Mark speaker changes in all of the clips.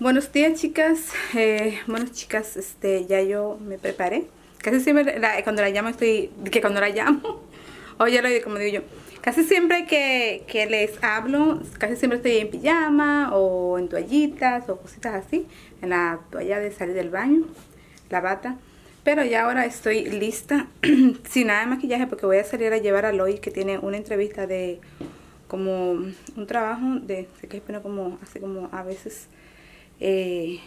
Speaker 1: Buenos días chicas, eh, bueno chicas, este, ya yo me preparé. Casi siempre cuando la llamo estoy, que cuando la llamo, oye lo como digo yo. Casi siempre que, que, les hablo, casi siempre estoy en pijama o en toallitas o cositas así En la toalla de salir del baño, la bata. Pero ya ahora estoy lista, sin nada de maquillaje porque voy a salir a llevar a Lois que tiene una entrevista de como un trabajo de, sé que es como, así como a veces eh,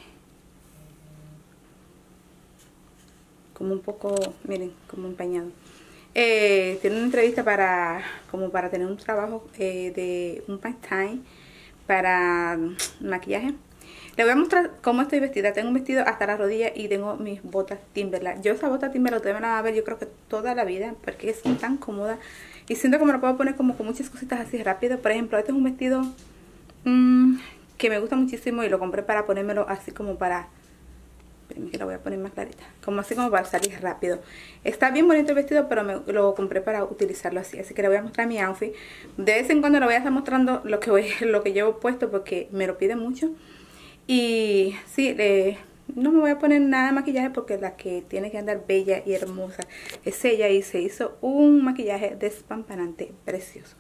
Speaker 1: como un poco, miren, como empañado. Eh, tiene una entrevista para, como para tener un trabajo eh, de un part-time para maquillaje. Le voy a mostrar cómo estoy vestida. Tengo un vestido hasta la rodilla y tengo mis botas Timberland. Yo esa bota Timberland ustedes me la van a ver yo creo que toda la vida porque es tan cómoda. Y siento que me la puedo poner como con muchas cositas así rápido. Por ejemplo, este es un vestido mmm, que me gusta muchísimo y lo compré para ponérmelo así como para que lo voy a poner más clarita como así como para salir rápido. Está bien bonito el vestido pero me lo compré para utilizarlo así así que le voy a mostrar mi outfit. De vez en cuando le voy a estar mostrando lo que voy lo que llevo puesto porque me lo pide mucho. Y sí no me voy a poner nada de maquillaje porque la que tiene que andar bella y hermosa es ella y se hizo un maquillaje despampanante precioso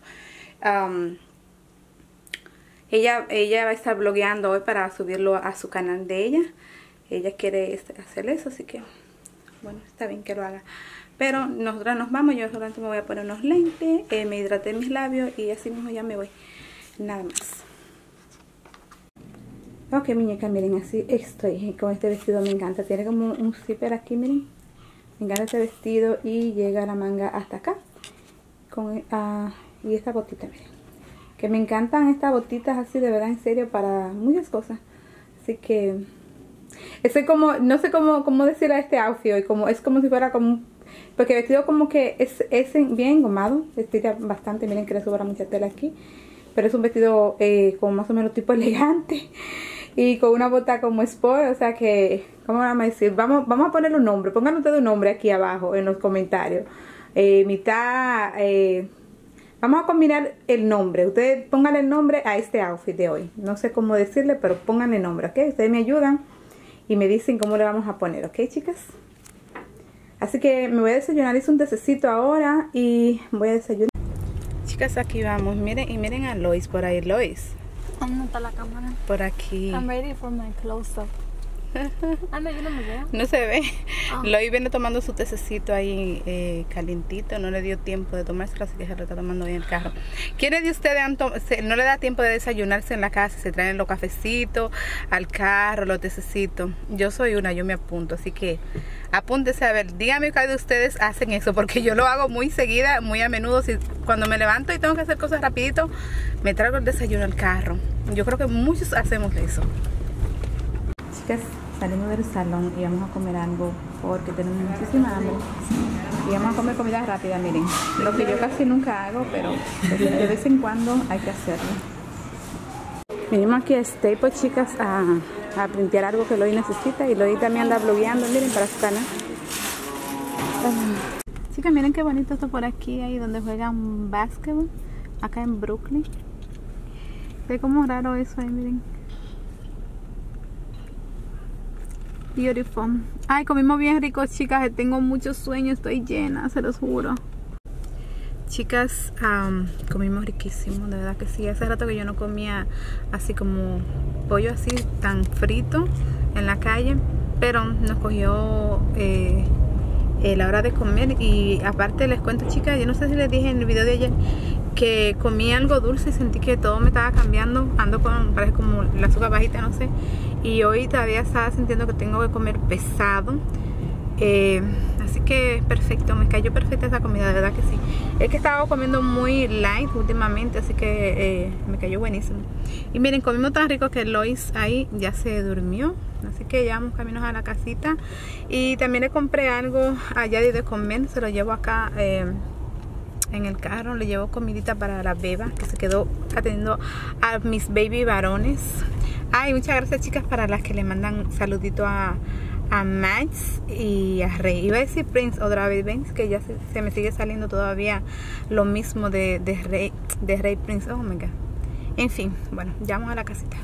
Speaker 1: ella, ella va a estar blogueando hoy para subirlo a su canal de ella. Ella quiere este, hacer eso, así que bueno, está bien que lo haga. Pero nosotros nos vamos, yo solamente me voy a poner unos lentes, eh, me hidraté mis labios y así mismo ya me voy. Nada más. Ok, muñeca, miren, así estoy con este vestido, me encanta. Tiene como un zipper aquí, miren. Me encanta este vestido y llega la manga hasta acá. Con, ah, y esta botita, miren que me encantan estas botitas así de verdad en serio para muchas cosas así que ese como no sé cómo, cómo decir a este outfit hoy como es como si fuera como porque el vestido como que es, es bien engomado estira bastante miren que le sobra mucha tela aquí pero es un vestido eh, como más o menos tipo elegante y con una bota como sport o sea que ¿cómo vamos a decir? vamos, vamos a ponerle un nombre pongan ustedes un nombre aquí abajo en los comentarios eh, mitad eh, Vamos a combinar el nombre. Ustedes pongan el nombre a este outfit de hoy. No sé cómo decirle, pero pongan el nombre, ¿ok? Ustedes me ayudan y me dicen cómo le vamos a poner, ¿ok, chicas? Así que me voy a desayunar. Hice un tececito ahora y voy a desayunar. Chicas, aquí vamos. Miren y miren a Lois por ahí. Lois.
Speaker 2: ¿Dónde está la cámara?
Speaker 1: Por aquí.
Speaker 2: I'm ready for my close-up. Yo no me veo.
Speaker 1: No se ve. Oh. Loy viene tomando su tececito ahí eh, calientito. No le dio tiempo de tomarse así que se lo está tomando ahí en el carro. ¿Quiénes de ustedes no le da tiempo de desayunarse en la casa? Se traen los cafecitos al carro, los tececitos. Yo soy una, yo me apunto. Así que apúntese a ver. Dígame cuál de ustedes hacen eso. Porque yo lo hago muy seguida, muy a menudo. Si, cuando me levanto y tengo que hacer cosas rapidito, me traigo el desayuno al carro. Yo creo que muchos hacemos eso. Chicas, salimos del salón y vamos a comer algo porque tenemos muchísima hambre. Y vamos a comer comida rápida, miren. Lo que yo casi nunca hago, pero de vez en cuando hay que hacerlo. Venimos aquí a Staples, chicas, a, a limpiar algo que Loi necesita. Y Loi también anda blogueando, miren, para su canal. Chicas, miren qué bonito esto por aquí, ahí donde juegan básquetbol. Acá en Brooklyn. Ve como raro eso ahí, miren. Beautiful. Ay, comimos bien rico, chicas. Tengo mucho sueño, estoy llena, se los juro. Chicas, comimos riquísimo, de verdad que sí. Hace rato que yo no comía así como pollo así tan frito en la calle. Pero nos cogió eh, eh, la hora de comer y aparte les cuento chicas, yo no sé si les dije en el video de ayer que comí algo dulce y sentí que todo me estaba cambiando, ando con, parece como la azúcar bajita, no sé y hoy todavía estaba sintiendo que tengo que comer pesado. Eh, así que perfecto, me cayó perfecta esa comida, de verdad que sí. Es que estaba comiendo muy light últimamente, así que eh, me cayó buenísimo. Y miren, comimos tan rico que Lois ahí ya se durmió así que ya vamos caminos a la casita. Y también le compré algo allá de comer, se lo llevo acá eh, en el carro, le llevo comidita para la beba que se quedó atendiendo a mis baby varones Ay, muchas gracias chicas para las que le mandan saludito a, a Max y a Rey. Iba a decir Prince otra vez, ven que ya se, me sigue saliendo todavía lo mismo de, de Rey, de Rey Prince. Oh my god. En fin, bueno, ya vamos a la casita.